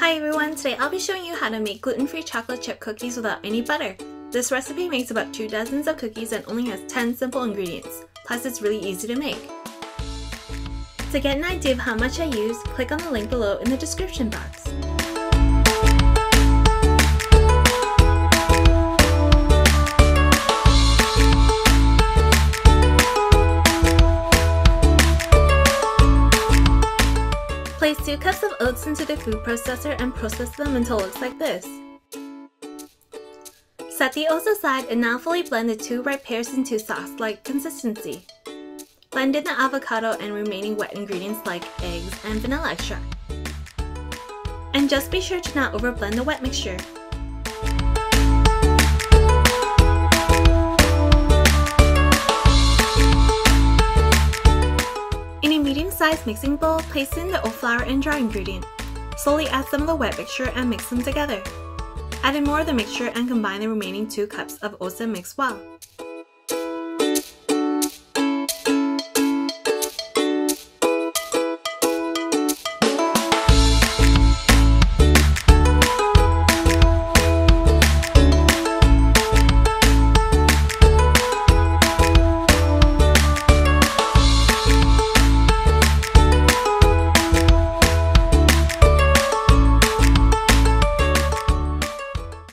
Hi everyone, today I'll be showing you how to make gluten-free chocolate chip cookies without any butter. This recipe makes about 2 dozens of cookies and only has 10 simple ingredients, plus it's really easy to make. To get an idea of how much I use, click on the link below in the description box. Place 2 cups of oats into the food processor and process them until it looks like this. Set the oats aside and now fully blend the two ripe pears into sauce-like consistency. Blend in the avocado and remaining wet ingredients like eggs and vanilla extract. And just be sure to not overblend the wet mixture. In a medium-sized mixing bowl, place in the oat flour and dry ingredient. Slowly add some of the wet mixture and mix them together. Add in more of the mixture and combine the remaining 2 cups of oats and mix well.